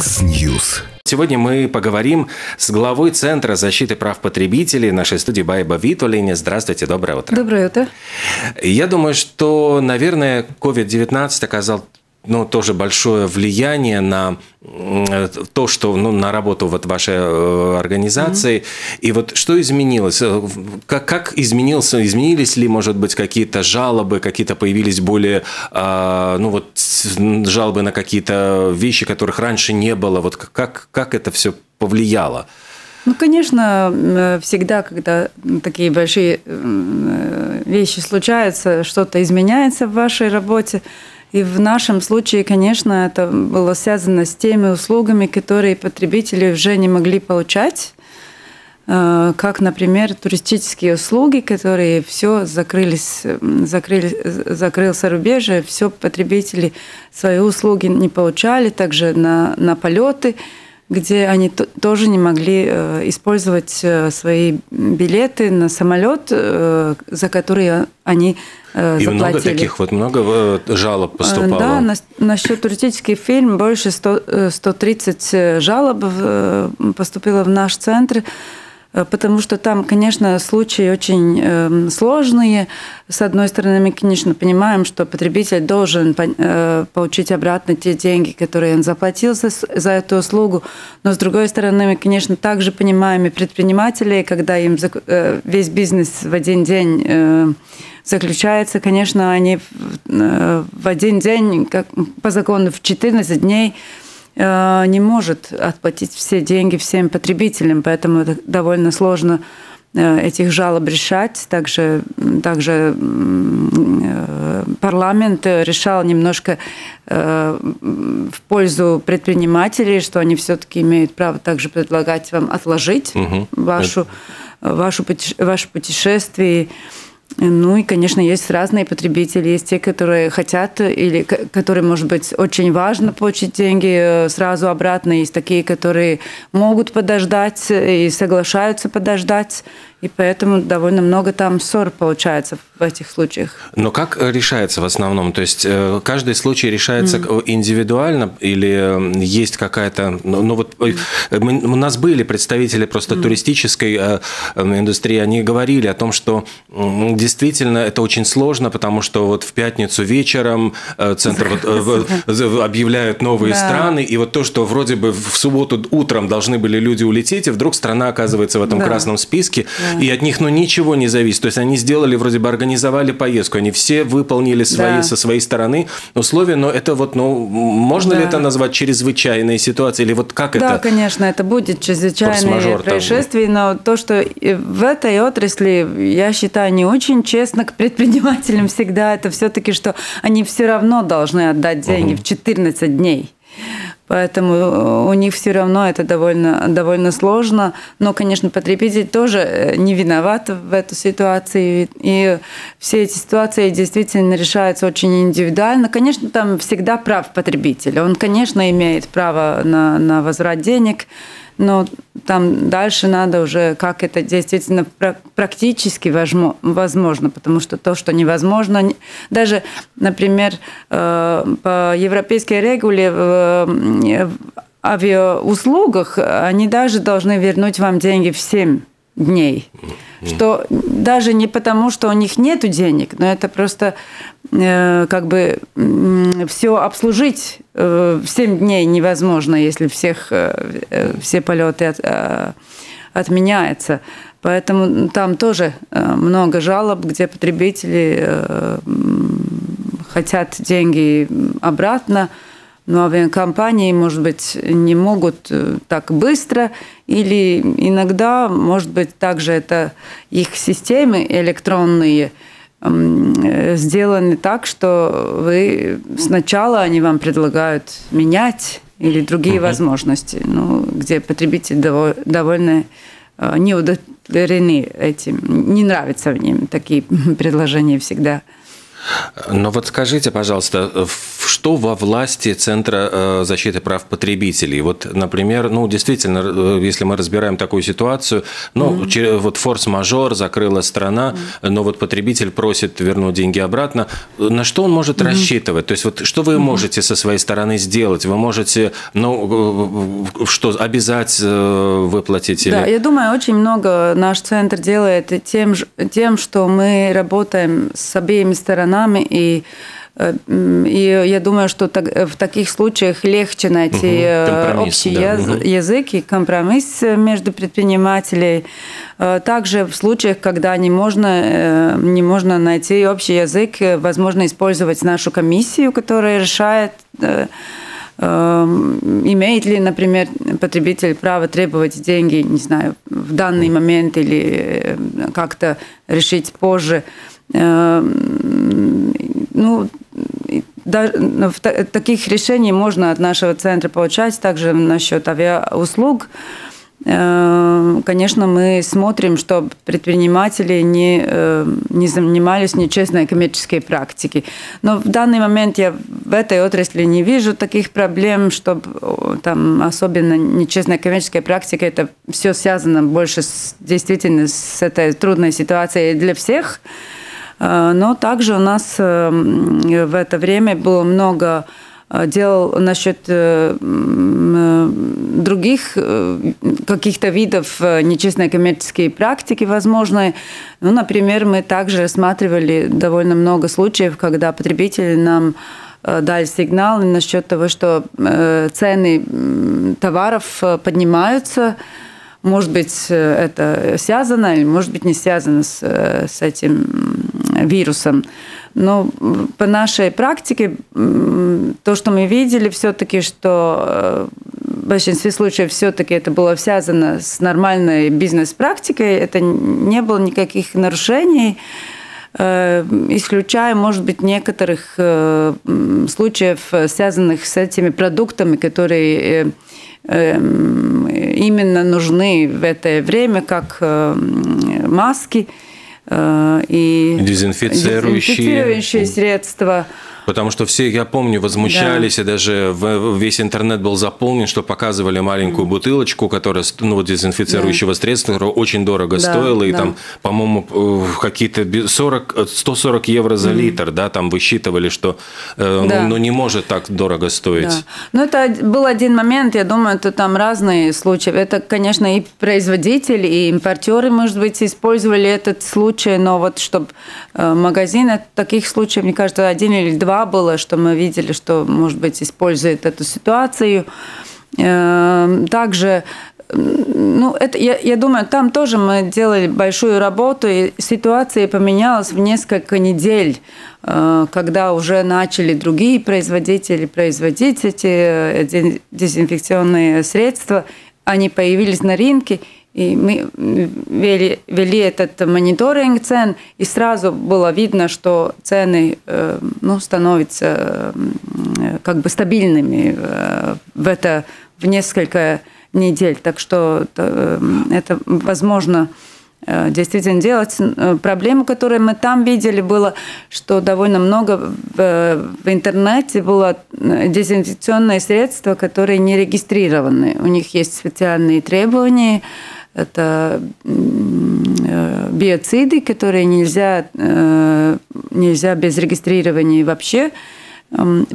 Яндекс.Ньюс. Сегодня мы поговорим с главой Центра защиты прав потребителей нашей студии Байба Витолиня. Здравствуйте, доброе утро. Доброе утро. Я думаю, что, наверное, COVID-19 оказал ну, тоже большое влияние на то, что ну, на работу вот вашей э, организации. Mm-hmm. И вот что изменилось? Э, как, как изменился, изменились ли, может быть, какие-то жалобы, какие-то появились более, э, ну вот, жалобы на какие-то вещи, которых раньше не было? Вот как, как это все повлияло? Ну, конечно, э, всегда, когда такие большие вещи случаются, что-то изменяется в вашей работе. И в нашем случае, конечно, это было связано с теми услугами, которые потребители уже не могли получать. Э, как, например, туристические услуги, которые все закрылись, закрыли, закрылся рубеж, все потребители свои услуги не получали, также на, на полеты, где они тоже не могли э, использовать э, свои билеты на самолет, за которые они Э, И много таких вот, много э, жалоб поступало? Да, на, насчет туристических фильм больше 100, 130 э, жалоб поступило в наш центр. Э, потому что там, конечно, случаи очень эм, сложные. С одной стороны, мы, конечно, понимаем, что потребитель должен э, получить обратно те деньги, которые он заплатил за, эту услугу. Но с другой стороны, мы, конечно, также понимаем и предпринимателей, когда им э, весь бизнес в один день заключается, конечно, они в один день, как по закону, в 14 дней не может отплатить все деньги всем потребителям, поэтому это довольно сложно э, этих жалоб решать. Также, также э, парламент решал немножко в пользу предпринимателей, что они все-таки имеют право также предлагать вам отложить угу. вашу, вашу, ваше путешествие ну и, конечно, есть разные потребители. Есть те, которые хотят или которые, может быть, очень важно получить деньги э, сразу обратно. Есть такие, которые могут подождать и соглашаются подождать. И поэтому довольно много там ссор получается в этих случаях. Но как решается в основном? То есть э, каждый случай решается mm. индивидуально или есть какая-то... Ну, ну вот мы, у нас были представители просто mm. туристической индустрии, они говорили о том, что действительно это очень сложно, потому что вот в пятницу вечером центр вот, объявляют новые да. страны, и вот то, что вроде бы в субботу утром должны были люди улететь, и вдруг страна оказывается в этом да. красном списке, да и от них ну, ничего не зависит. То есть они сделали, вроде бы организовали поездку, они все выполнили свои, да. со своей стороны условия, но это вот, ну, можно да. ли это назвать чрезвычайной ситуацией, или вот как да, это? Да, конечно, это будет чрезвычайное происшествие, но то, что в этой отрасли, я считаю, не очень честно к предпринимателям всегда, это все-таки, что они все равно должны отдать деньги угу. в 14 дней. Поэтому э, у них все равно это довольно, довольно сложно. Но, конечно, потребитель тоже э, не виноват в этой ситуации. И все эти ситуации действительно решаются очень индивидуально. Конечно, там всегда прав потребитель. Он, конечно, имеет право на, на возврат денег но там дальше надо уже, как это действительно практически возможно, потому что то, что невозможно, даже, например, э, по европейской регуле в авиауслугах они даже должны вернуть вам деньги в 7 дней. Что даже не потому, что у них нет денег, но это просто э, как бы э, все обслужить э, в 7 дней невозможно, если всех, э, э, все полеты от, э, отменяются. Поэтому там тоже э, много жалоб, где потребители э, хотят деньги обратно, но авиакомпании, может быть, не могут э, так быстро, или иногда, может быть, также это их системы электронные э, сделаны так, что вы сначала они вам предлагают менять или другие uh-huh. возможности, ну, где потребитель довольно э, не удовлетворены этим, не нравятся в ним такие предложения всегда. Но вот скажите, пожалуйста, что во власти Центра э, защиты прав потребителей? Вот, например, ну, действительно, э, если мы разбираем такую ситуацию, ну, mm-hmm. вот форс-мажор, закрыла страна, mm-hmm. но вот потребитель просит вернуть деньги обратно. На что он может mm-hmm. рассчитывать? То есть вот что вы mm-hmm. можете со своей стороны сделать? Вы можете, ну, что, обязать выплатить? Да, я думаю, очень много наш центр делает тем, тем, что мы работаем с обеими сторонами и э, и я думаю, что в таких случаях легче найти угу. общий да. язык и компромисс между предпринимателями. Э, также в случаях, когда не можно, не можно найти общий язык, возможно использовать нашу комиссию, которая решает имеет ли, например, потребитель право требовать деньги, не знаю, в данный момент или как-то решить позже. Эм, ну, ну, таких решений можно от нашего центра получать. Также насчет авиауслуг. Эм, конечно, мы смотрим, чтобы предприниматели не, эм, не занимались нечестной коммерческой практикой. Но в данный момент я в этой отрасли не вижу таких проблем, чтобы там особенно нечестная коммерческая практика, это все связано больше с, действительно с этой трудной ситуацией для всех. Э, но также у нас э, в это время было много э, дел насчет других каких-то видов нечестной коммерческой практики возможной. Ну, например, мы также рассматривали довольно много случаев, когда потребители нам дали сигнал насчет того, что цены товаров поднимаются, может быть, это связано или может быть не связано с, с этим вирусом. Но по нашей практике то, что мы видели, все-таки, что э, в большинстве случаев все-таки это было связано с нормальной бизнес-практикой, это не было никаких нарушений, э, исключая, может быть, некоторых э, случаев, связанных с этими продуктами, которые именно нужны в это время, как маски – и дезинфицирующие, дезинфицирующие средства. Потому что все, я помню, возмущались, да. и даже весь интернет был заполнен, что показывали маленькую бутылочку, которая, ну, вот дезинфицирующего да. средства, которое очень дорого да, стоило, и да. там, по-моему, э, какие-то 40, 140 евро за mm. литр, да, там высчитывали, что э, да. ну, ну, не может так дорого стоить. Да. Ну, это был один момент, я думаю, это там разные случаи. Это, конечно, и производители, и импортеры, может быть, использовали этот случай, но вот чтобы э, магазины таких случаев, мне кажется, один или два было, что мы видели, что, может быть, использует эту ситуацию. Эм, также ну, это, я, я думаю, там тоже мы делали большую работу, и ситуация поменялась в несколько недель, э, когда уже начали другие производители производить эти э, дезинфекционные средства, они появились на рынке, и мы вели, вели этот мониторинг цен, и сразу было видно, что цены э, ну, становятся э, как бы стабильными э, в, это, в несколько недель. Так что это возможно действительно делать. Проблема, которую мы там видели, было, что довольно много в, в интернете было дезинфекционные средства, которые не регистрированы. У них есть специальные требования, это э, биоциды, которые нельзя, э, нельзя без регистрирования вообще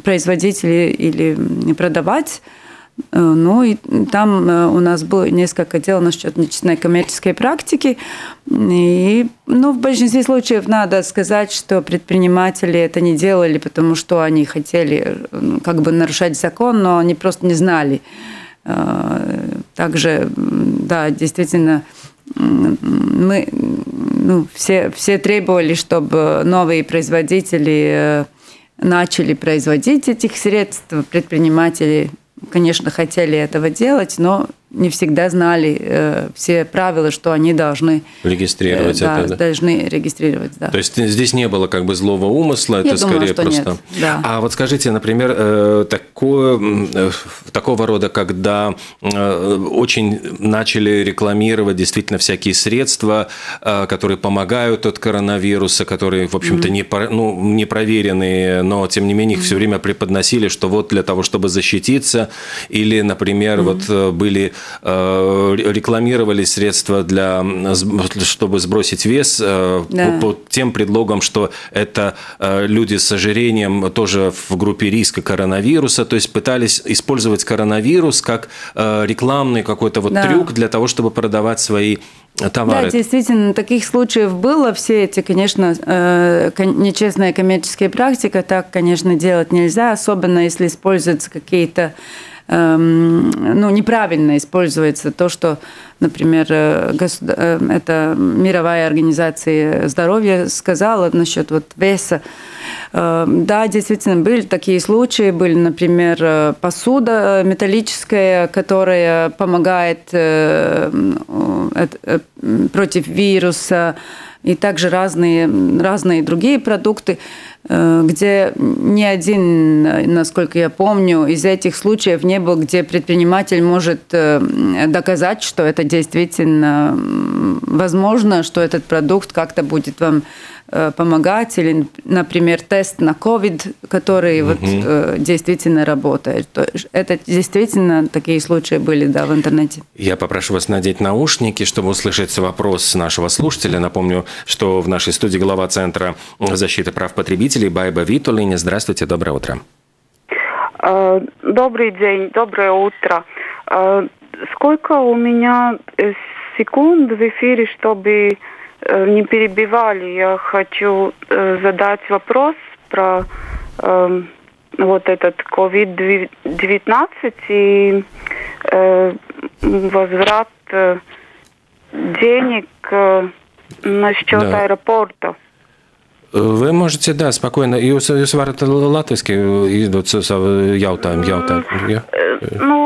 производить или, продавать. Э, ну и там у нас было несколько дел насчет нечестной коммерческой практики. И ну, в большинстве случаев надо сказать, что предприниматели это не делали, потому что они хотели как бы нарушать закон, но они просто не знали. Также, да, действительно, мы ну, все, все требовали, чтобы новые производители э, начали производить этих средств. Предприниматели, конечно, хотели этого делать, но не всегда знали э, все правила, что они должны регистрировать э, да, это. Да? Должны регистрировать, да. То есть здесь не было как бы злого умысла, Я это думаю, скорее просто. Нет, да. А вот скажите, например, э, такое, э, такого рода, когда э, очень начали рекламировать действительно всякие средства, э, которые помогают от коронавируса, которые, в общем-то, mm-hmm. не, ну, не проверенные, но тем не менее их mm-hmm. все время преподносили, что вот для того, чтобы защититься, или, например, mm-hmm. вот э, были э, рекламировали средства для чтобы сбросить вес да. по, по тем предлогам, что это люди с ожирением тоже в группе риска коронавируса, то есть пытались использовать коронавирус как рекламный какой-то вот да. трюк для того, чтобы продавать свои товары. Да, действительно, таких случаев было. Все эти, конечно, нечестная коммерческая практика, так, конечно, делать нельзя, особенно если используются какие-то ну, неправильно используется то, что, например, э, э, это мировая организация здоровья сказала насчет вот веса. Эм, да, действительно, были такие случаи. Были, например, э, посуда металлическая, которая помогает против вируса, и также разные, разные другие продукты. Э, где ни один, насколько я помню, из этих случаев не был, где предприниматель может э, доказать, что это действительно возможно, что этот продукт как-то будет вам Э, помогать, или, например, тест на COVID, который угу. вот э, действительно работает. То это действительно такие случаи были, да, в интернете. Я попрошу вас надеть наушники, чтобы услышать вопрос нашего слушателя. Напомню, что в нашей студии глава Центра защиты прав потребителей Байба Витулине. Здравствуйте, доброе утро. Э, добрый день, доброе утро. Сколько у меня секунд в эфире, чтобы Э, не перебивали, я хочу э, задать вопрос про э, вот этот COVID-19 и э, возврат э, денег э, на счет да. аэропорта. Вы можете, да, спокойно. Jūs, jūs varat latviski izdot savu jautājumu. jautājumu ja? Nu,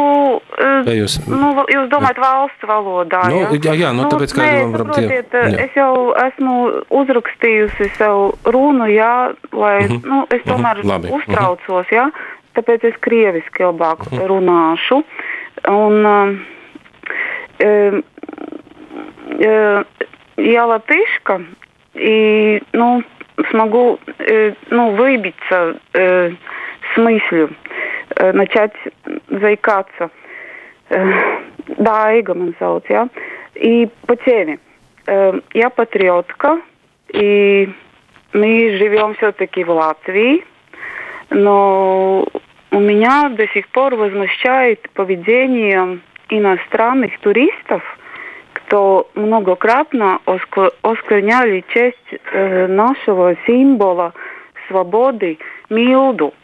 Vai jūs? Nu, jūs domājat valsts valodā, nu, jā? Jā, jā nu, nu tāpēc, kā nē, saprotiet, jā. es jau esmu uzrakstījusi savu runu, jā, lai, uh mhm. -huh. nu, es mhm. tomēr uh -huh. Labi. uztraucos, uh -huh. jā, tāpēc es krieviski labāk uh mhm. -huh. runāšu. Un, uh, uh, я латышка, и, ну, смогу, э, ну, выбиться э, с мыслью, э, начать заикаться. Дайга man sauc, ja. И по теме. Я патриотка, и мы живем все-таки в Латвии, но у меня до сих пор возмущает поведение иностранных туристов, кто многократно оскверняли честь э, нашего символа свободы Милду.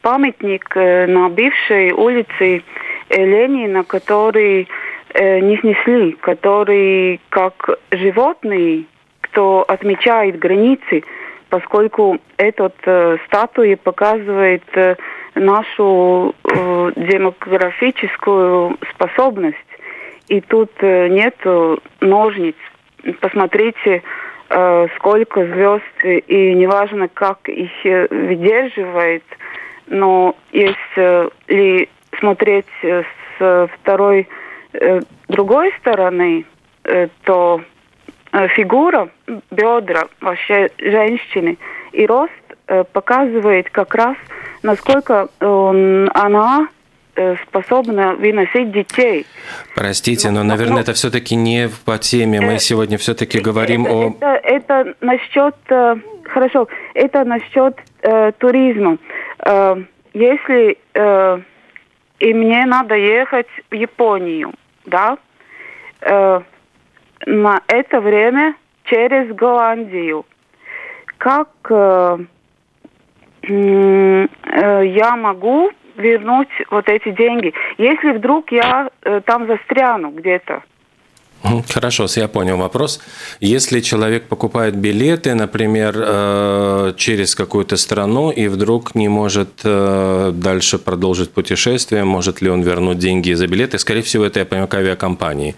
Памятник э, на бывшей улице Ленина, который э, не снесли, который как животные, кто отмечает границы, поскольку этот э, статуя показывает э, нашу э, демографическую способность. И тут э, нет ножниц. Посмотрите, э, сколько звезд, и неважно, как их э, выдерживает, но если смотреть с второй, другой стороны, то фигура, бедра вообще женщины и рост показывает как раз, насколько она способна выносить детей. Простите, но, наверное, но, это все-таки не по теме. Мы сегодня все-таки говорим это, о... Это, это насчет... Хорошо, это насчет э, туризма. Э, если э, и мне надо ехать в Японию, да, э, на это время через Голландию. Как э, э, я могу вернуть вот эти деньги, если вдруг я э, там застряну где-то? Хорошо, я понял вопрос. Если человек покупает билеты, например, э, через какую-то страну и вдруг не может э, дальше продолжить путешествие, может ли он вернуть деньги за билеты? Скорее всего, это, я понимаю, к авиакомпании.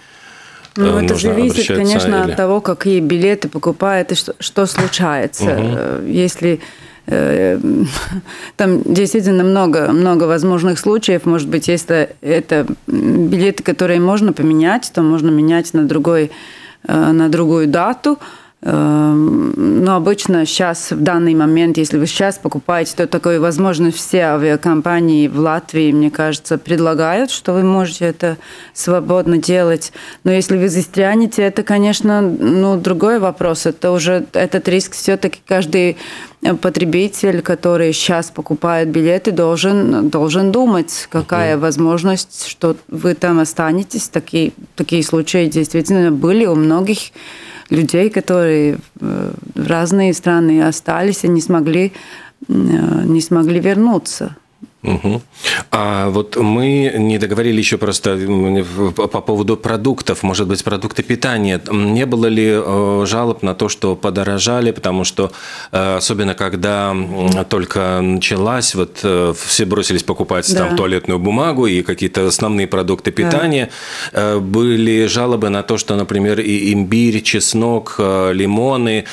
Ну, это зависит, конечно, или... от того, какие билеты покупает и что, что случается. Угу. Если там действительно много, много возможных случаев. Может быть, если это билеты, которые можно поменять, то можно менять на, другой, э, на другую дату. Эм, но обычно сейчас, в данный момент, если вы сейчас покупаете, то такой возможность все авиакомпании в Латвии, мне кажется, предлагают, что вы можете это свободно делать. Но если вы застрянете, это, конечно, ну, другой вопрос. Это уже этот риск все-таки каждый потребитель, который сейчас покупает билеты, должен, должен думать, какая uh-huh. возможность, что вы там останетесь. Такие, такие случаи действительно были у многих людей, которые э, в разные страны остались и не смогли, э, не смогли вернуться. Угу. А вот мы не договорили еще просто по поводу продуктов, может быть, продукты питания. Не было ли э, жалоб на то, что подорожали, потому что э, особенно когда только началась, вот э, все бросились покупать да. там туалетную бумагу и какие-то основные продукты питания, да. были жалобы на то, что, например, и имбирь, чеснок, лимоны,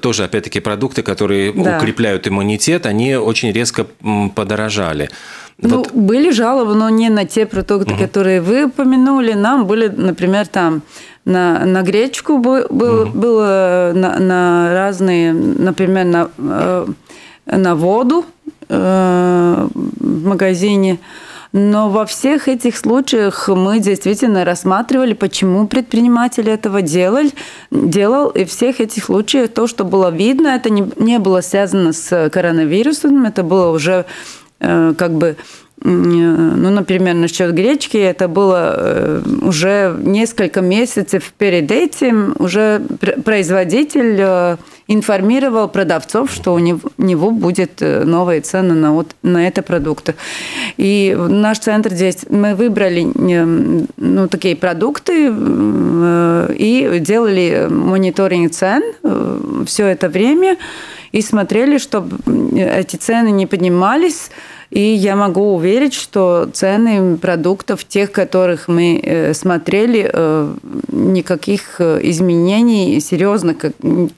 тоже опять-таки продукты, которые да. укрепляют иммунитет, они очень резко подорожали далее. Ну, вот. были жалобы, но не на те продукты, угу. которые вы упомянули. Нам были, например, там на, на гречку был, угу. было на, на разные, например, на, э, на воду э, в магазине. Но во всех этих случаях мы действительно рассматривали, почему предприниматель этого делал. делал. И в всех этих случаях то, что было видно, это не, не было связано с коронавирусом, это было уже как бы ну, например, насчет гречки, это было э, уже несколько месяцев перед этим, уже производитель э, информировал продавцов, что у него будет новые цены на, вот, на это продукты. И наш центр здесь, мы выбрали ну, такие продукты и делали мониторинг цен все это время и смотрели, чтобы эти цены не поднимались, и я могу уверить, что цены продуктов, тех, которых мы э, смотрели, э, никаких э, изменений серьезных,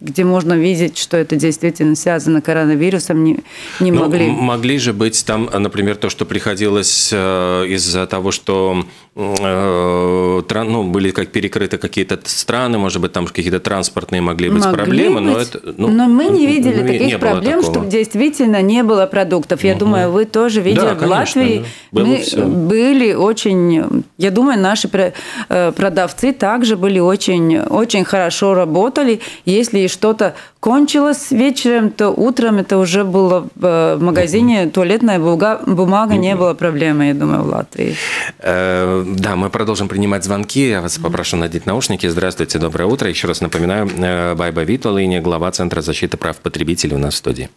где можно видеть, что это действительно связано с коронавирусом, не, не ну, могли. Могли же быть там, например, то, что приходилось из-за того, что ну, были как перекрыты какие-то страны, может быть, там какие-то транспортные могли быть могли проблемы, быть, но это... Ну, но мы не видели не, таких не проблем, чтобы действительно не было продуктов. Я угу. думаю, вы тоже тоже видели да, в конечно, Латвии. Да. мы все. были очень, я думаю, наши э, продавцы также были очень, очень хорошо работали. Если что-то кончилось вечером, то утром это уже было в магазине туалетная бумага, бумага не было проблемы, я думаю, в Латвии. Э, да, мы продолжим принимать звонки. Я вас попрошу надеть наушники. Здравствуйте, доброе утро. Еще раз напоминаю, э, Байба Виталини, глава Центра защиты прав потребителей у нас в студии.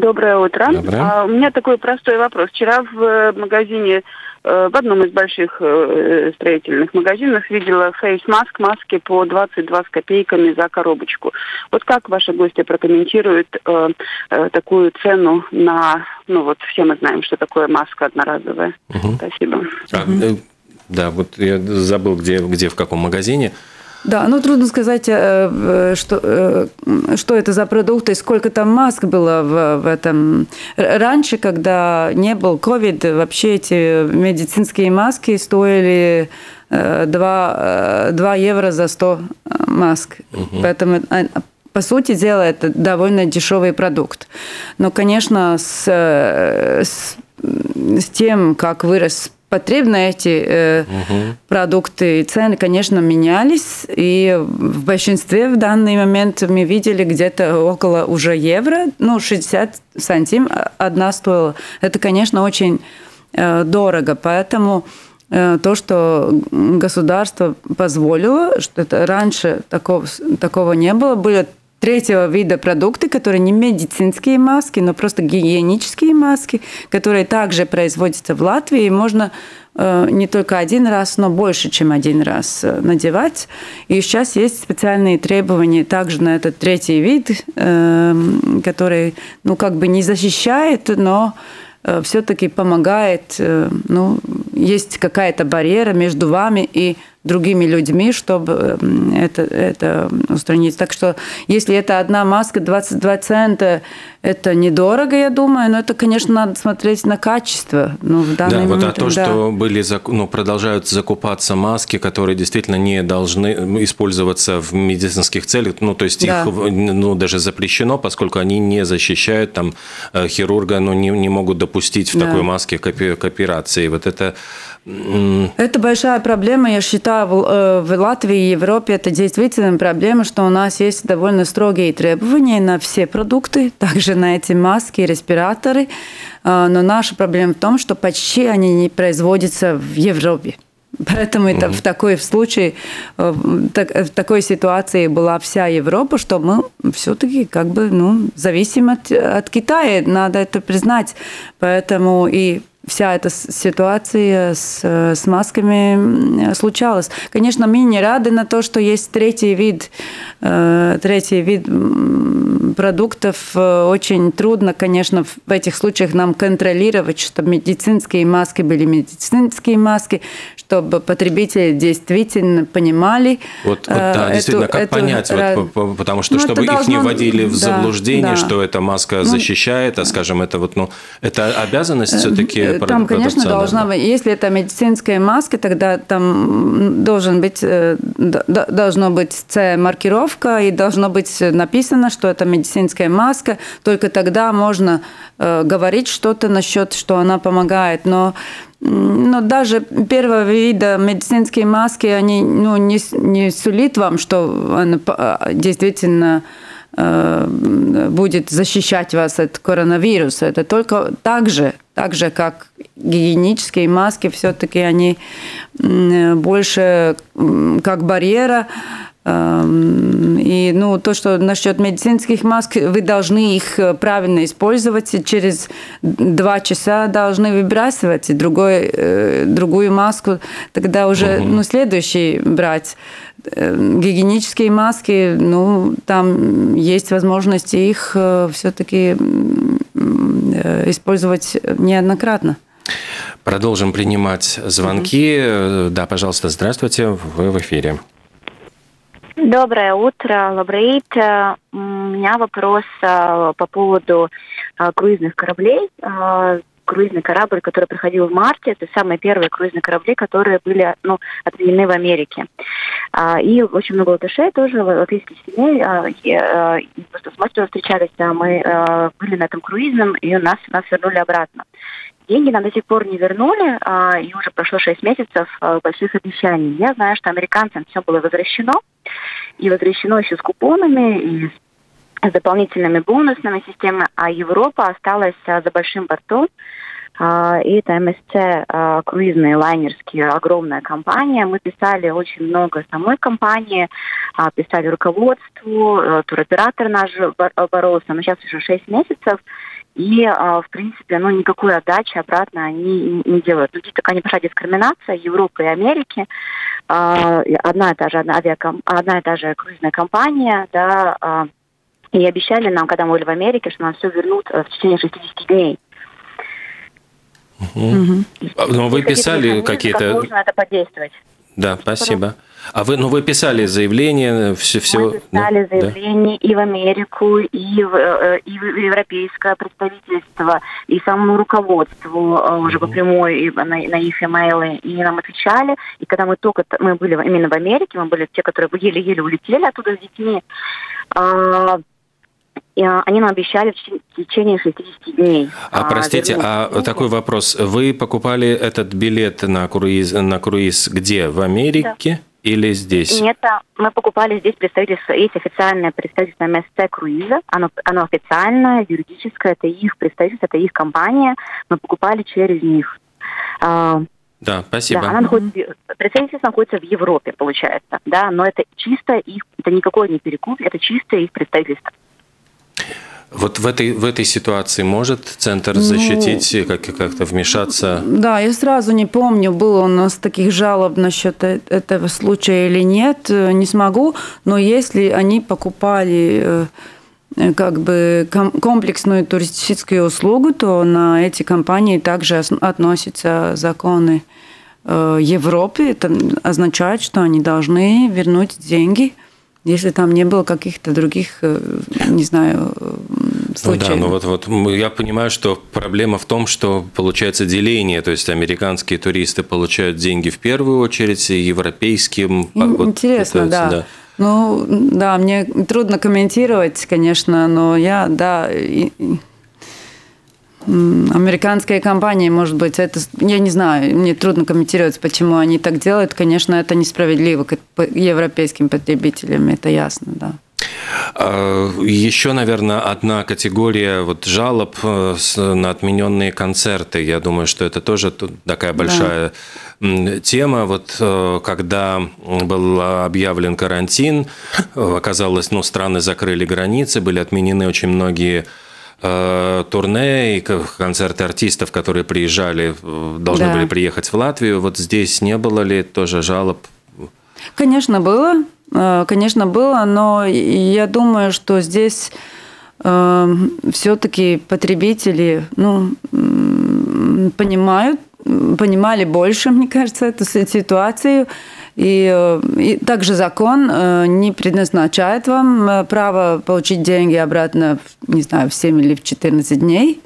Доброе утро. Доброе. А, у меня такой простой вопрос. Вчера в э, магазине, э, в одном из больших э, строительных магазинов видела фейс-маск, маски по 22 с копейками за коробочку. Вот как ваши гости прокомментируют э, э, такую цену на, ну вот все мы знаем, что такое маска одноразовая. Угу. Спасибо. А, да, вот я забыл, где, где в каком магазине. Да, ну трудно сказать, э, э, что, э, что это за продукты, сколько там маск было в, в этом. Раньше, когда не был COVID, вообще эти медицинские маски стоили 2, 2 евро за 100 маск. Угу. Поэтому по сути дела, это довольно дешевый продукт. Но, конечно, с, с, с тем, как вырос потребны эти э, угу. продукты. И цены, конечно, менялись. И в большинстве в данный момент мы видели где-то около уже евро, ну, 60 сантим одна стоила. Это, конечно, очень э, дорого. Поэтому э, то, что государство позволило, что это раньше такого, такого не было, были третьего вида продукты, которые не медицинские маски, но просто гигиенические маски, которые также производятся в Латвии. Можно Э, не только один раз, но больше, чем один раз э, надевать. И сейчас есть специальные требования также на этот третий вид, эм, который, ну, как бы не защищает, но э, все-таки помогает, ну, есть какая-то барьера между вами и другими людьми, чтобы это, это устранить. Так что, если это одна маска 22 цента, это недорого, я думаю, но это, конечно, надо смотреть на качество. Ну, в данный да, момент, вот а то, да. что были, ну, продолжают закупаться маски, которые действительно не должны использоваться в медицинских целях, ну, то есть да. их ну, даже запрещено, поскольку они не защищают там э, хирурга, ну, не, не могут допустить в да. такой маске к операции. Вот это это большая проблема, я считаю, э, в Латвии и Европе это действительно проблема, что у нас есть довольно строгие требования на все продукты, также на эти маски и респираторы. Э, но наша проблема в том, что почти они не производятся в Европе. Поэтому это в такой случае, э, в такой ситуации была вся Европа, что мы все-таки как бы ну, зависим от, от Китая, надо это признать. Поэтому и вся эта ситуация с, с масками случалась. Конечно, мы не рады на то, что есть третий вид, э, третий вид продуктов. Очень трудно, конечно, в этих случаях нам контролировать, чтобы медицинские маски были медицинские маски, чтобы потребители действительно понимали. Вот, вот да, эту, действительно, как эту, понять, эту, вот, потому что, ну, чтобы их не вводили в да, заблуждение, да. что эта маска ну, защищает, а, скажем, это вот, ну, это обязанность все-таки э, Там, конечно, должна быть, если это медицинская маска, тогда там должен быть, э, должно быть C-маркировка и должно быть написано, что это медицинская маска, только тогда можно э, говорить что-то насчет, что она помогает, но но даже первого вида медицинские маски, они ну, не, не сулит вам, что она а, действительно э, будет защищать вас от коронавируса. Это только так же, так же как гигиенические маски, все-таки они больше как барьера Эм, и ну, то, что насчет медицинских маск, вы должны их э, правильно использовать, и через два часа должны выбрасывать другой, э, другую маску, тогда уже угу. ну, следующий брать. Эм, гигиенические маски, ну, там есть возможность их э, все-таки использовать неоднократно. Продолжим принимать звонки. Угу. Да, пожалуйста, здравствуйте, вы в эфире. Доброе утро, Labrīt. Э, у меня вопрос э, по поводу э, круизных кораблей. Круизный корабль, который приходил в марте, это самые первые круизные корабли, которые были ну, отведены в Америке. И очень много латышей тоже, латвийских семей, и просто с матерью встречались, мы были на этом круизном, и нас, нас вернули обратно. Деньги нам до сих пор не вернули, а, и уже прошло 6 месяцев а, больших обещаний. Я знаю, что американцам все было возвращено, и возвращено еще с купонами, и с дополнительными бонусными системами, а Европа осталась а, за большим бортом. И это МСЦ, круизные, лайнерские, огромная компания. Мы писали очень много самой компании, писали руководству, э, туроператор наш боролся, но сейчас уже 6 месяцев, и, а, в принципе, ну, никакой отдачи обратно они не делают. Ну, здесь такая небольшая дискриминация Европы и Америки. А, одна и та же авиаком... одна и та же круизная компания, да, а, и обещали нам, когда мы были в Америке, что нам все вернут э, в течение 60 дней. Угу. Но вы писали какие-то... Как можно это подействовать? Да, спасибо. А вы, ну, вы писали заявление, все, все. Мы писали да? заявление да. и в Америку, и в, э, и в европейское представительство, и самому руководству э, уже по прямой на, на их имейлы, и нам отвечали. И когда мы только мы были именно в Америке, мы были те, которые еле-еле улетели оттуда с детьми. А, они нам обещали в течение 60 дней. А, а простите, а такой вопрос. Вы покупали этот билет на круиз, на круиз где? В Америке? Да или здесь? Нет, а мы покупали здесь представительство, есть официальное представительство МСЦ Круиза, оно, оно официальное, юридическое, это их представительство, это их компания, мы покупали через них. Да, спасибо. Да, она находится, представительство находится в Европе, получается, да, но это чисто их Это никакой не перекуп, это чистое их представительство. Вот в этой, в этой ситуации может Центр ну, защитить, ну, как, как-то вмешаться? Да, я сразу не помню, было у нас таких жалоб насчет э, этого случая или нет, э, не смогу, но если они покупали э, как бы комплексную туристическую услугу, то на эти компании также относятся законы Европы. Это означает, что они должны вернуть деньги – если там не было каких-то других, э, не знаю, случаев. Ну да, ну вот, вот я понимаю, что проблема в том, что получается деление, то есть американские туристы получают деньги в первую очередь, и европейским... Интересно, вот, да. да. Ну, да, мне трудно комментировать, конечно, но я, да, американские компании, может быть, это, я не знаю, мне трудно комментировать, почему они так делают. Конечно, это несправедливо к европейским потребителям, это ясно, да. А, Еще, наверное, одна категория вот жалоб э, на отмененные концерты. Я думаю, что это тоже такая большая да. тема. Вот э, когда был объявлен карантин, э, оказалось, ну, страны закрыли границы, были отменены очень многие Э, турне и концерты артистов, которые приезжали, э, должны да. были приехать в Латвию. Вот здесь не было ли тоже жалоб? Конечно, было. Э, конечно, было, но я думаю, что здесь все-таки потребители ну, понимают, понимали больше, мне кажется, эту ситуацию. И, э, и также закон э, не предназначает вам э, право получить деньги обратно, не знаю, в 7 или в 14 дней.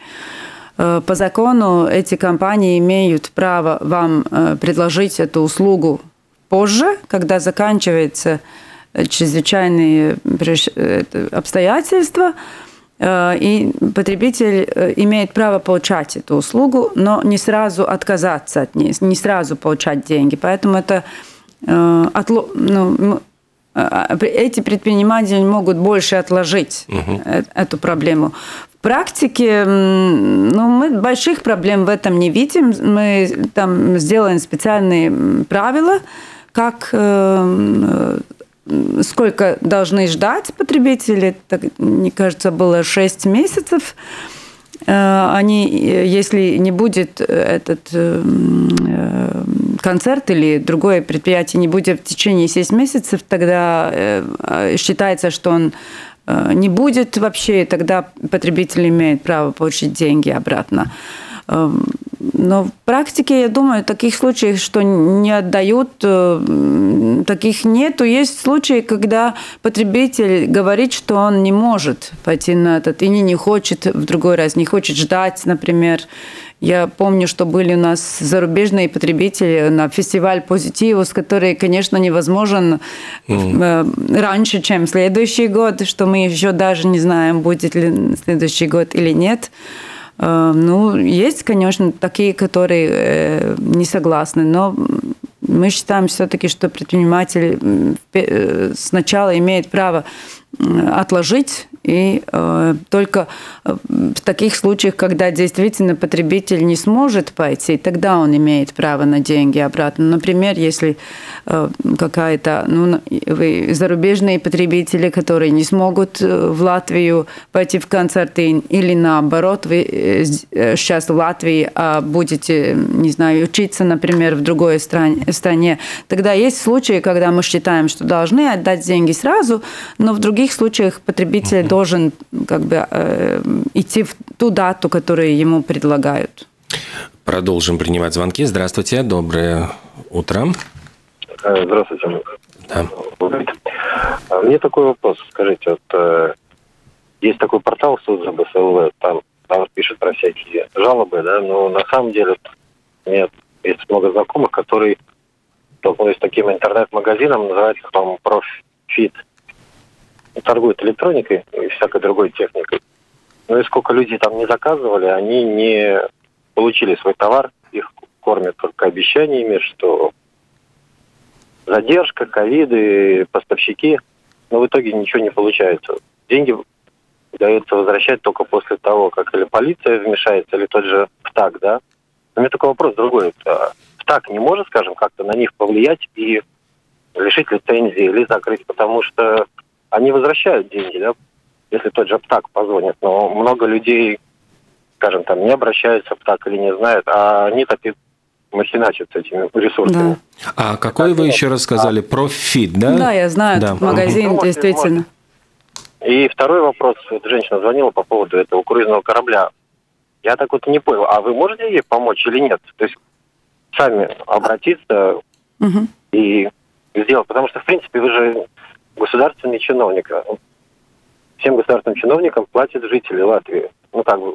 По закону эти компании имеют право вам предложить эту услугу позже, когда заканчивается чрезвычайные обстоятельства, и потребитель имеет право получать эту услугу, но не сразу отказаться от нее, не сразу получать деньги. Поэтому это отло, ну, а, эти предприниматели могут больше отложить угу. эту проблему. В практике ну, мы больших проблем в этом не видим. Мы там сделаем специальные правила, как э, сколько должны ждать потребители. Так, мне кажется, было 6 месяцев. Э, они, если не будет этот э, э, концерт или другое предприятие не будет в течение 6 месяцев, тогда считается, что он не будет вообще, и тогда потребитель имеет право получить деньги обратно. Но в практике, я думаю, таких случаев, что не отдают, э, таких нету. Есть случаи, когда потребитель говорит, что он не может пойти на этот, и не хочет в другой раз, не хочет ждать, например. Я помню, что были у нас зарубежные потребители на фестиваль «Позитивус», который, конечно, невозможен mm. раньше, чем следующий год, что мы еще даже не знаем, будет ли следующий год или нет. Э, ну, есть, конечно, такие, которые э, не согласны, но мы считаем все-таки, что предприниматель э, сначала имеет право отложить и э, только в таких случаях, когда действительно потребитель не сможет пойти, тогда он имеет право на деньги обратно. Например, если э, какая-то, ну, зарубежные потребители, которые не смогут э, в Латвию пойти в концерты, или наоборот, вы э, сейчас в Латвии а будете, не знаю, учиться, например, в другой стране, стране, тогда есть случаи, когда мы считаем, что должны отдать деньги сразу, но в других случаях потребитель mm-hmm должен как бы э, идти в ту дату, которую ему предлагают. Продолжим принимать звонки. Здравствуйте, доброе утро. Э, здравствуйте. Да. А мне такой вопрос. Скажите, вот э, есть такой портал Судза БСЛВ, там, там пишут про всякие жалобы, да, но на самом деле нет, есть много знакомых, которые столкнулись с таким интернет-магазином, называется, по-моему, Профит торгуют электроникой и всякой другой техникой. Ну и сколько людей там не заказывали, они не получили свой товар, их кормят только обещаниями, что задержка, ковиды, поставщики, но в итоге ничего не получается. Деньги удается возвращать только после того, как или полиция вмешается, или тот же ВТАК, да. Но у меня такой вопрос другой. ВТАК не может, скажем, как-то на них повлиять и лишить лицензии или закрыть, потому что они возвращают деньги, да, если тот же ПТАК позвонит. Но много людей, скажем, там не обращаются в ПТАК или не знают, а они так и махиначат с этими ресурсами. Да. А какой вы еще раз сказали? Профит, да? Да, я знаю, да. магазин, ну, действительно. И второй вопрос. Вот женщина звонила по поводу этого круизного корабля. Я так вот не понял, а вы можете ей помочь или нет? То есть сами обратиться угу. и сделать. Потому что, в принципе, вы же государственный чиновник. Всем государственным чиновникам платят жители Латвии. Ну, как бы,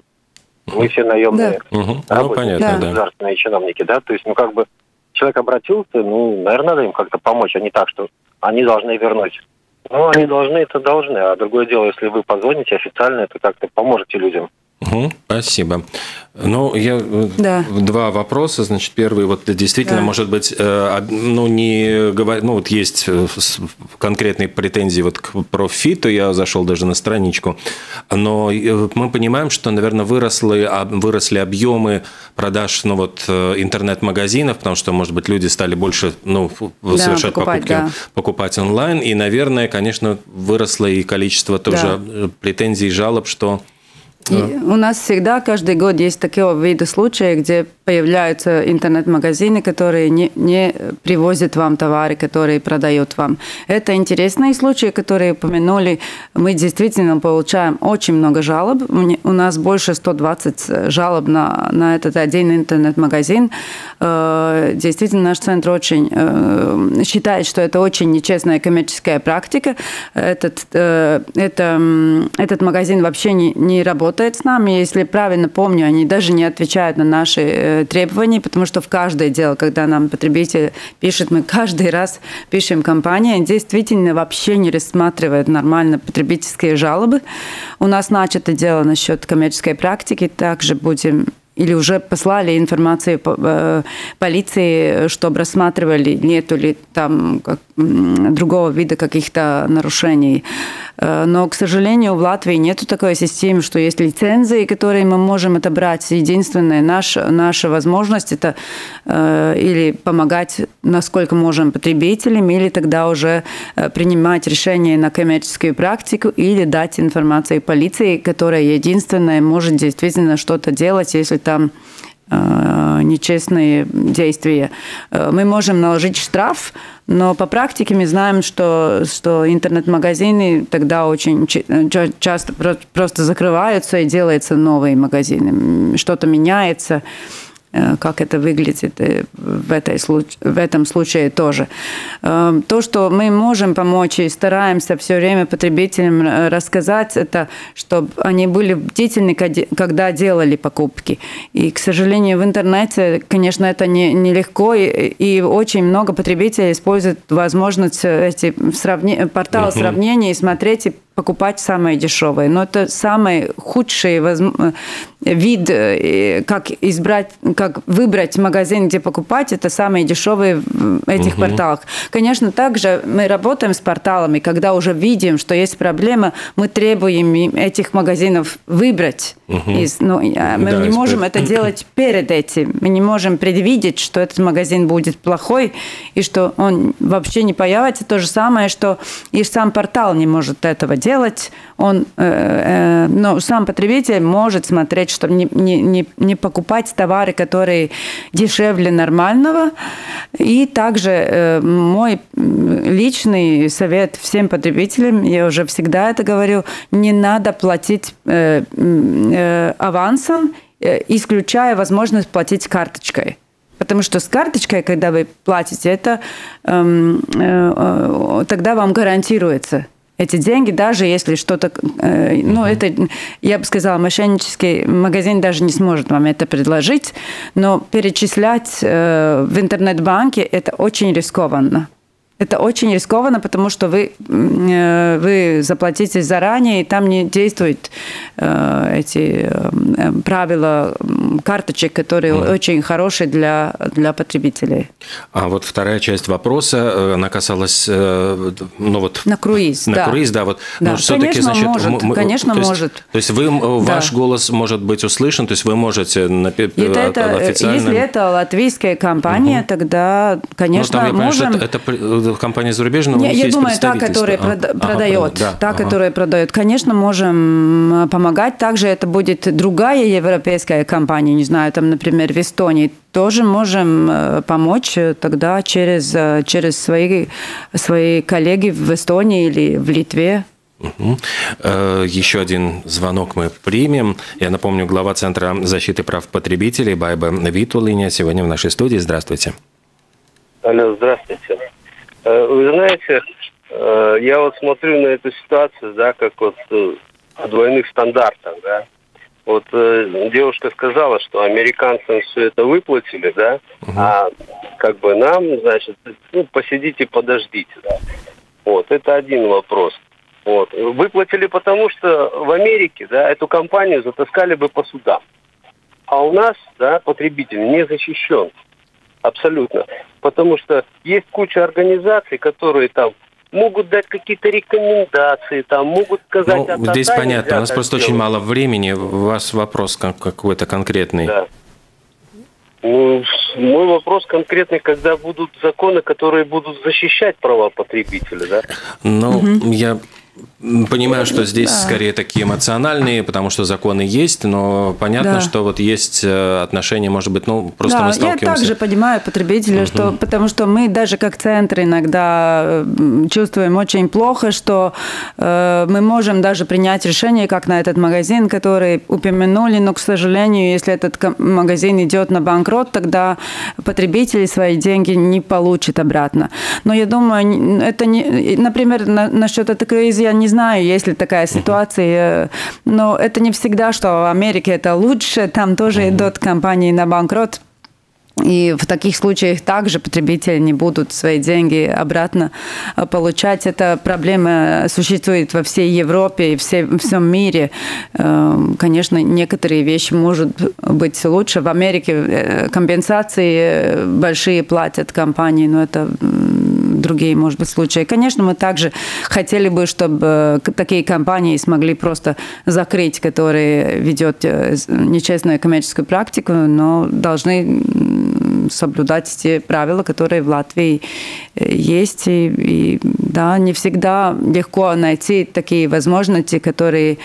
мы все наемные да. угу. ну, понятно, да. государственные чиновники, да? То есть, ну, как бы, человек обратился, ну, наверное, надо им как-то помочь, а не так, что они должны вернуть. Ну, они должны, это должны. А другое дело, если вы позвоните официально, это как-то поможете людям. Угу, спасибо. Ну, я э, да. два вопроса. Значит, первый, вот действительно, да. может быть, э, ну, не говорить, ну, вот есть э, конкретные претензии вот к профиту, я зашел даже на страничку, но мы понимаем, что, наверное, выросли, выросли объемы продаж, ну, вот, интернет-магазинов, потому что, может быть, люди стали больше, ну, да, совершать покупать, покупки, да. покупать онлайн, и, наверное, конечно, выросло и количество тоже да. претензий, жалоб, что и у нас всегда каждый год есть такие виды случаи, где появляются интернет-магазины, которые не, не привозят вам товары, которые продают вам. Это интересные случаи, которые упомянули. Мы действительно получаем очень много жалоб. У нас больше 120 жалоб на, на этот один интернет-магазин. Э, действительно, наш центр очень э, считает, что это очень нечестная коммерческая практика. Этот, э, это, этот магазин вообще не, не работает с нами. Если правильно помню, они даже не отвечают на наши требований, потому что в каждое дело, когда нам потребитель пишет, мы каждый раз пишем компания, действительно вообще не рассматривает нормально потребительские жалобы. У нас начато дело насчет коммерческой практики, также будем или уже послали информацию э, полиции, чтобы рассматривали, нету ли там другого вида каких-то нарушений. Э, но, к сожалению, в Латвии нет такой системы, что есть лицензии, которые мы можем отобрать. Единственная наша, наша возможность – это э, или помогать, насколько можем, потребителям, или тогда уже э, принимать решение на коммерческую практику, или дать информацию полиции, которая единственная может действительно что-то делать, если там нечестные действия. Мы можем наложить штраф, но по практике мы знаем, что, что интернет-магазины тогда очень часто просто закрываются и делаются новые магазины. Что-то меняется. Э, как это выглядит э, в, этой, в этом случае тоже. Э, то, что мы можем помочь и стараемся все время потребителям рассказать, это чтобы они были бдительны, когда делали покупки. И, к сожалению, в интернете, конечно, это не, нелегко, и, и очень много потребителей используют возможность эти сравни... порталы сравнений и смотреть и покупать самое дешевое. Но это самый худший возможно, вид, как избрать, как выбрать магазин, где покупать, это самые дешевые в этих угу. порталах. Конечно, также мы работаем с порталами, когда уже видим, что есть проблема, мы требуем этих магазинов выбрать. Угу. Из, ну, мы да, не можем это делать перед этим. Мы не можем предвидеть, что этот магазин будет плохой и что он вообще не появится. То же самое, что и сам портал не может этого делать. Он, э, э, но сам потребитель может смотреть, чтобы не, не, не покупать товары, которые дешевле нормального. И также э, мой личный совет всем потребителям, я уже всегда это говорю, не надо платить э, э, авансом, э, исключая возможность платить карточкой. Потому что с карточкой, когда вы платите, это э, э, тогда вам гарантируется эти деньги, даже если что-то, э, ну, это, я бы сказала, мошеннический магазин даже не сможет вам это предложить, но перечислять э, в интернет-банке это очень рискованно. Это очень рискованно, потому что вы, э, вы заплатите заранее, и там не действуют э, эти э, правила карточек, которые mm. очень хорошие для, для потребителей. А вот вторая часть вопроса, она касалась, ну вот... На круиз, На да. круиз, да. Вот, да. Но все-таки, конечно, значит, может, мы, конечно, то есть, может. То есть вы, ваш да. голос может быть услышан, то есть вы можете на, это, это, официально... Если это латвийская компания, угу. тогда, конечно, ну, там, я можем... Понимаю, это, это компания зарубежная, Не, я думаю, та, которая а, прода- ага, продает, да, та, ага. которая продает. Конечно, можем помогать. Также это будет другая европейская компания, не знаю, там, например, в Эстонии. Тоже можем э, помочь тогда через, э, через свои, свои коллеги в Эстонии или в Литве. Угу. Еще один звонок мы примем. Я напомню, глава Центра защиты прав потребителей Байба Витулиня сегодня в нашей студии. Здравствуйте. Алло, здравствуйте. Э, вы знаете, э, я вот смотрю на эту ситуацию, да, как вот о двойных стандартах, да. Вот девушка сказала, что американцам все это выплатили, да, угу. а как бы нам, значит, ну, посидите, подождите, да. Вот, это один вопрос. Вот. Выплатили потому, что в Америке да, эту компанию затаскали бы по судам. А у нас да, потребитель не защищен. Абсолютно. Потому что есть куча организаций, которые там могут дать какие-то рекомендации, там могут сказать... Ну, здесь понятно, у нас просто делать. очень мало времени. У вас вопрос какой-то конкретный. Да. Ну, мой вопрос конкретный, когда будут законы, которые будут защищать права потребителя, да? Ну, угу. я Понимаю, что здесь да. скорее такие эмоциональные, потому что законы есть, но понятно, да. что вот есть э, отношения, может быть, ну просто да, мы сталкиваемся. Я также понимаю потребителя, угу. что потому что мы даже как центр иногда чувствуем очень плохо, что э, мы можем даже принять решение, как на этот магазин, который упомянули, но, к сожалению, если этот магазин идет на банкрот, тогда потребители свои деньги не получат обратно. Но я думаю, это не, например, на, насчет этой кризиса я не знаю, есть ли такая ситуация, но это не всегда, что в Америке это лучше, там тоже идут компании на банкрот, и в таких случаях также потребители не будут свои деньги обратно э, получать. Эта проблема существует во всей Европе и все, всем мире. Эм, конечно, некоторые вещи могут быть лучше. В Америке э, компенсации э, большие платят компании, но это другие, может быть, случаи. Конечно, мы также хотели бы, чтобы такие компании смогли просто закрыть, которые ведет нечестную коммерческую практику, но должны соблюдать те правила, которые в Латвии э, есть. И, и да, не всегда легко найти такие возможности, которые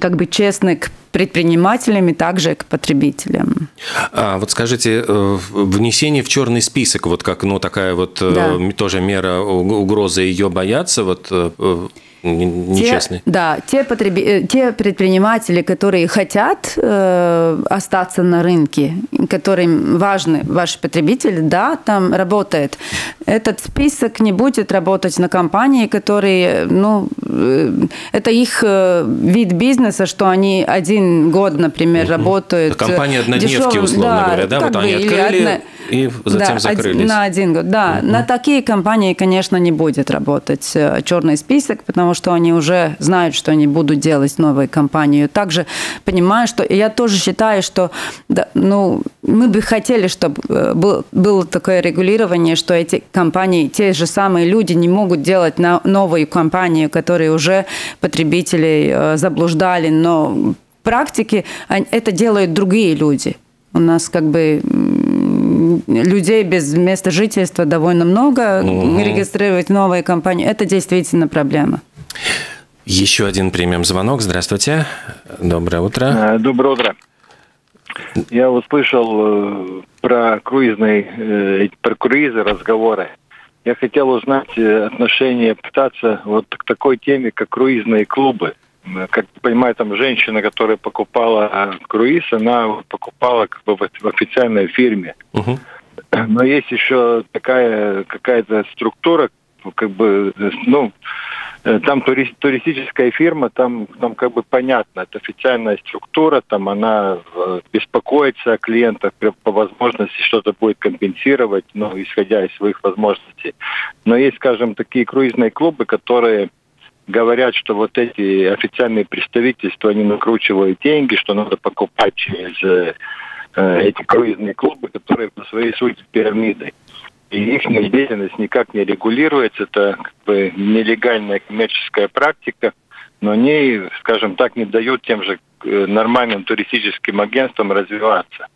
как бы честны к предпринимателям и также к потребителям. А вот скажите, э, внесение в черный список, вот как ну, такая вот э, да. тоже мера угрозы, ее боятся, вот нечестный. Те, да, те, потреби... Э, те предприниматели, которые хотят э, остаться на рынке, которым важны ваши потребители, да, там работает. Этот список не будет работать на компании, которые, ну, э, это их э, вид бизнеса, что они один год, например, работают. Компания однодневки, дешевым, условно да, говоря, да, вот они открыли одна... и затем да, закрылись. На один год, да. Угу. На такие компании, конечно, не будет работать черный список, потому что они уже знают, что они будут делать новую компанию. Также понимаю, что я тоже считаю, что да, ну, мы бы хотели, чтобы э, был, было такое регулирование, что эти компании, те же самые люди не могут делать на новую компанию, которые уже потребителей э, заблуждали, но в практике это делают другие люди. У нас как бы людей без места жительства довольно много. Угу. Регистрировать новые компании – это действительно проблема. Еще один примем звонок. Здравствуйте. Доброе утро. Э, доброе утро. Я услышал э, про круизные, э, про круизы разговоры. Я хотел узнать отношение, пытаться вот к такой теме, как круизные клубы. Как понимаю, там женщина, которая покупала круиз, она покупала как бы в официальной фирме. Угу. Но есть еще такая какая-то структура, как бы, ну, Э, там тури, туристическая фирма, там, там как бы понятно, это официальная структура, там она э, беспокоится о клиентах, по возможности что-то будет компенсировать, ну, исходя из своих возможностей. Но есть, скажем, такие круизные клубы, которые говорят, что вот эти официальные представительства, они накручивают деньги, что надо покупать через э, э эти круизные клубы, которые по своей сути пирамидой и их деятельность никак не регулируется. Это как бы нелегальная коммерческая практика, но они, скажем так, не дают тем же э, нормальным туристическим агентствам развиваться.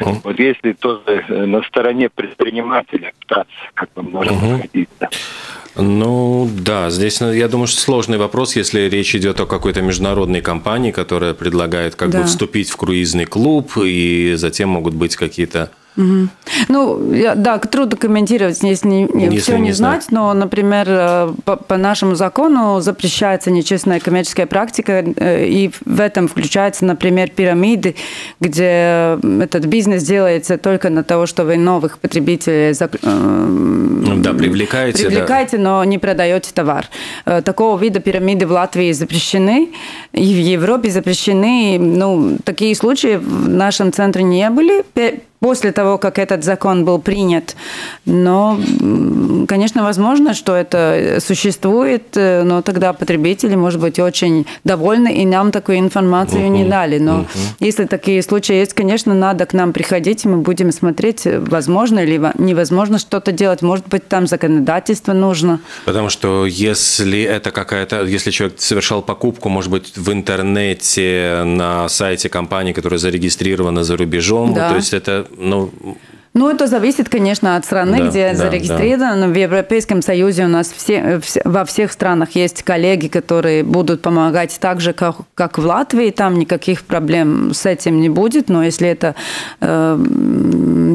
Угу. Вот если тоже на стороне предпринимателя пытаться, как бы можно угу. находиться. Ну да, здесь ну, я думаю, что сложный вопрос, если речь идет о какой-то международной компании, которая предлагает как да. бы вступить в круизный клуб, и затем могут быть какие-то Угу. Ну, я, да, трудно комментировать, если, если все не, не знать, знать, но, например, э, по, по нашему закону запрещается нечестная коммерческая практика, э, и в этом включается, например, пирамиды, где этот бизнес делается только на того, что вы новых потребителей э, да, привлекаете, привлекаете да. но не продаете товар. Такого вида пирамиды в Латвии запрещены, и в Европе запрещены. Ну, такие случаи в нашем центре не были после того, как этот закон был принят. Но, конечно, возможно, что это существует, э, но тогда потребители, может быть, очень довольны, и нам такую информацию uh-huh. не дали. Но uh-huh. если такие случаи есть, конечно, надо к нам приходить, и мы будем смотреть, возможно или невозможно что-то делать. Может быть, там законодательство нужно. Потому что если это какая-то, если человек совершал покупку, может быть, в интернете, на сайте компании, которая зарегистрирована за рубежом, да. то есть это ну, ну, это зависит, конечно, от страны, да, где да, зарегистрировано. Да. В Европейском Союзе у нас все, во всех странах есть коллеги, которые будут помогать так же, как, как в Латвии. Там никаких проблем с этим не будет. Но если это э,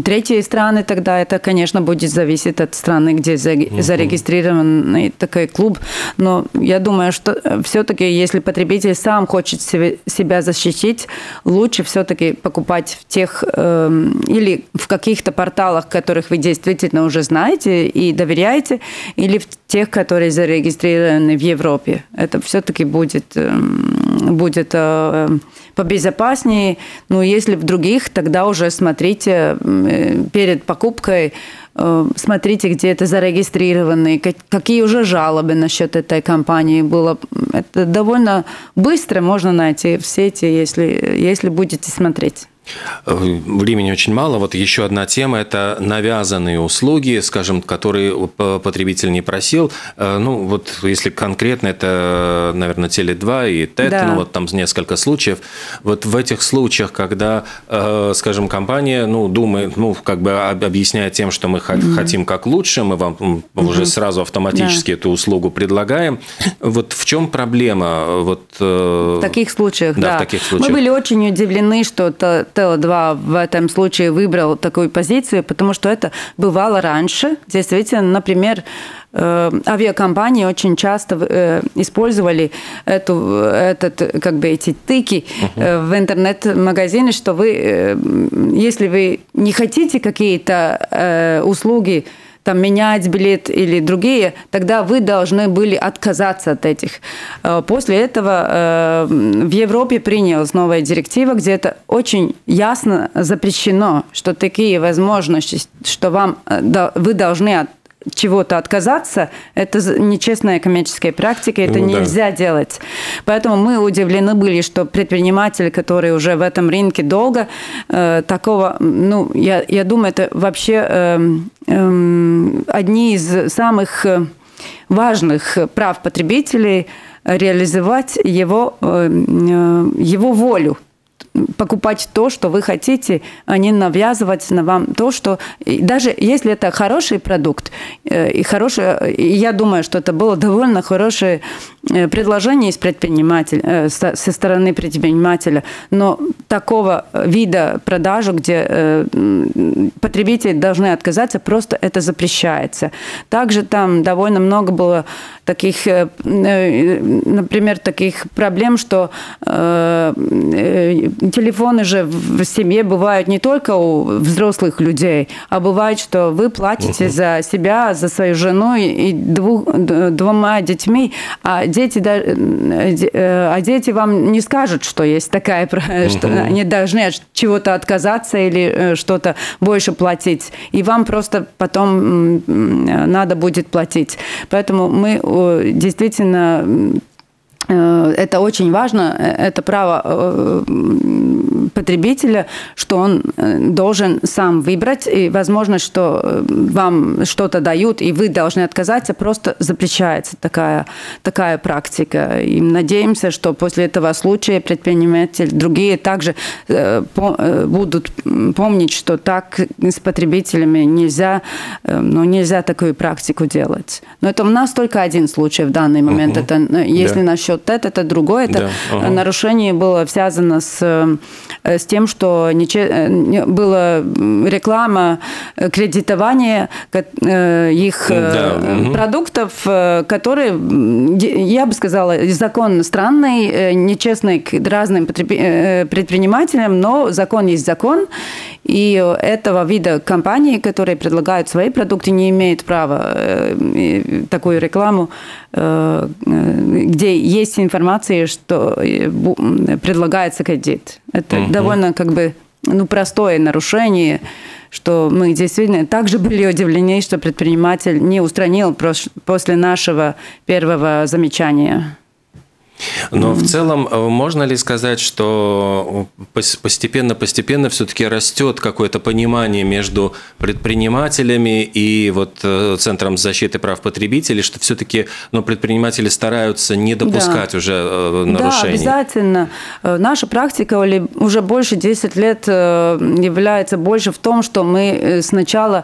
третьи страны, тогда это, конечно, будет зависеть от страны, где зарегистрирован такой клуб. Но я думаю, что все-таки, если потребитель сам хочет себя защитить, лучше все-таки покупать в тех э, или в каких-то порталах, которых вы действительно уже знаете и доверяете, или в тех, которые зарегистрированы в Европе. Это все-таки будет, эм, будет э, побезопаснее. Но если в других, тогда уже смотрите э, перед покупкой, э, смотрите, где это зарегистрировано, какие уже жалобы насчет этой компании было. Это довольно быстро можно найти в сети, если, если будете смотреть. Времени очень мало. Вот еще одна тема – это навязанные услуги, скажем, которые потребитель не просил. Э, ну, вот если конкретно, это, наверное, Теле2 и ТЭТ, да. ну, вот там несколько случаев. Вот в этих случаях, когда, э, скажем, компания, ну, думает, ну, как бы объясняет тем, что мы mm-hmm. хотим как лучше, мы вам mm-hmm. уже сразу автоматически да. эту услугу предлагаем. Вот в чем проблема? Вот, э, в таких случаях, да. да. В таких случаях. Мы были очень удивлены, что это ТО-2 в этом случае выбрал такую позицию, потому что это бывало раньше. Действительно, например, э, авиакомпании очень часто э, использовали эту, этот, как бы эти тыки uh-huh. в интернет-магазине, что вы, если вы не хотите какие-то услуги, там, менять билет или другие, тогда вы должны были отказаться от этих. Э, после этого э, в Европе принялась новая директива, где это очень ясно запрещено, что такие возможности, что вам, э, вы должны чего-то отказаться, это нечестная коммерческая практика, это ну, нельзя да. делать. Поэтому мы удивлены были, что предприниматели, которые уже в этом рынке долго, э, такого, ну, я, я думаю, это вообще э, э, одни из самых э, важных прав потребителей реализовать его, э, э, его волю покупать то, что вы хотите, а не навязывать на вам то, что даже если это хороший продукт э, и хороший, я думаю, что это было довольно хорошее э, предложение из предпринимателя, э, со стороны предпринимателя, но такого вида продажи, где потребители должны отказаться, просто это запрещается. Также там довольно много было таких, например, таких проблем, что телефоны же в семье бывают не только у взрослых людей, а бывает, что вы платите uh-huh. за себя, за свою жену и двух, двумя детьми, а дети, э, а дети вам не скажут, что есть такая, uh-huh. что они должны от чего-то отказаться или э, что-то больше платить. И вам просто потом надо будет платить. Поэтому мы действительно это очень важно, э, это право э, потребителя, что он должен сам выбрать, и возможно, что вам что-то дают, и вы должны отказаться, просто запрещается такая, такая практика. И надеемся, что после этого случая предприниматели, другие также будут помнить, что так с потребителями нельзя, ну, нельзя такую практику делать. Но это у нас только один случай в данный момент. Угу. Это если да. насчет вот это, это другое. Это да. ага. нарушение было связано с, э, с тем, что не, было реклама э, кредитования э, их да. продуктов, которые, я бы сказала, закон странный, нечестный к разным предпринимателям, но закон есть закон, и этого вида компании, которые предлагают свои продукты, не имеют права такую рекламу, где есть информации, что предлагается кредит. Это угу. довольно как бы ну, простое нарушение, что мы действительно также были удивлены, что предприниматель не устранил после нашего первого замечания. Но в целом э, можно ли сказать, что постепенно-постепенно все-таки растет какое-то понимание между предпринимателями и вот э, Центром защиты прав потребителей, что все-таки ну, предприниматели стараются не допускать да. уже э, нарушений? Да, обязательно. Наша практика уже больше 10 лет является больше в том, что мы сначала Э,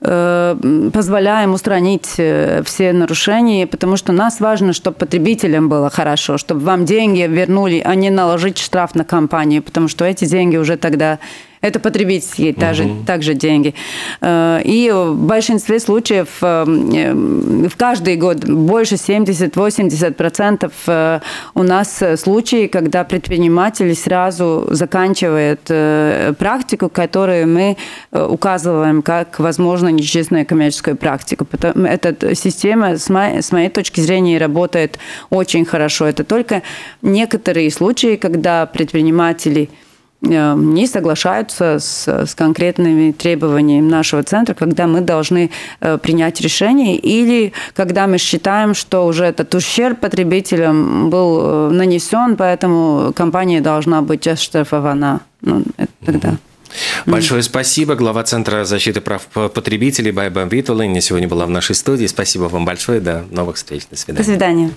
позволяем устранить э, все нарушения, потому что нас важно, чтобы потребителям было хорошо, чтобы вам деньги вернули, а не наложить штраф на компанию, потому что эти деньги уже тогда это потребительские также, угу. также деньги. Э, и в большинстве случаев э, в каждый год больше 70-80% э, у нас случаи, когда предприниматель сразу заканчивает практику, которую мы указываем как, возможно, нечестную коммерческую практику. Эта система, с моей, с моей точки зрения, работает очень хорошо. Это только некоторые случаи, когда предприниматели – Э, не соглашаются с, с конкретными требованиями нашего центра, когда мы должны э, принять решение или когда мы считаем, что уже этот ущерб потребителям был э, нанесен, поэтому компания должна быть оштрафована. Ну, тогда. Большое спасибо. Глава Центра защиты прав потребителей Байба Витулин сегодня была в нашей студии. Спасибо вам большое. До новых встреч. До свидания. До свидания.